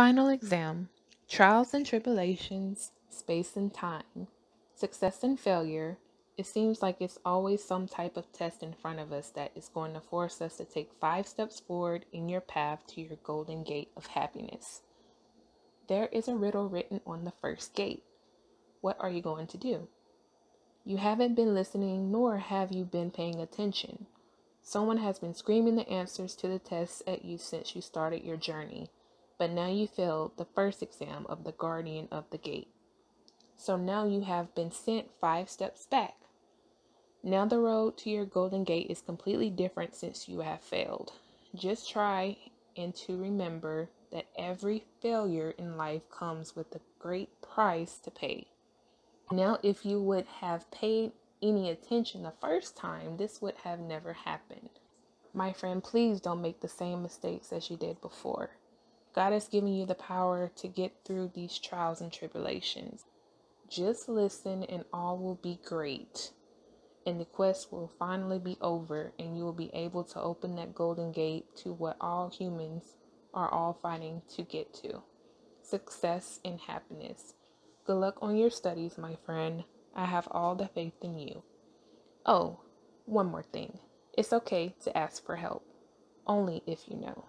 Final exam trials and tribulations, space and time, success and failure. It seems like it's always some type of test in front of us that is going to force us to take five steps forward in your path to your golden gate of happiness. There is a riddle written on the first gate. What are you going to do? You haven't been listening, nor have you been paying attention. Someone has been screaming the answers to the tests at you since you started your journey but now you failed the first exam of the guardian of the gate. So now you have been sent five steps back. Now the road to your golden gate is completely different since you have failed. Just try and to remember that every failure in life comes with a great price to pay. Now, if you would have paid any attention the first time, this would have never happened. My friend, please don't make the same mistakes as you did before. God has given you the power to get through these trials and tribulations. Just listen, and all will be great. And the quest will finally be over, and you will be able to open that golden gate to what all humans are all fighting to get to success and happiness. Good luck on your studies, my friend. I have all the faith in you. Oh, one more thing it's okay to ask for help, only if you know.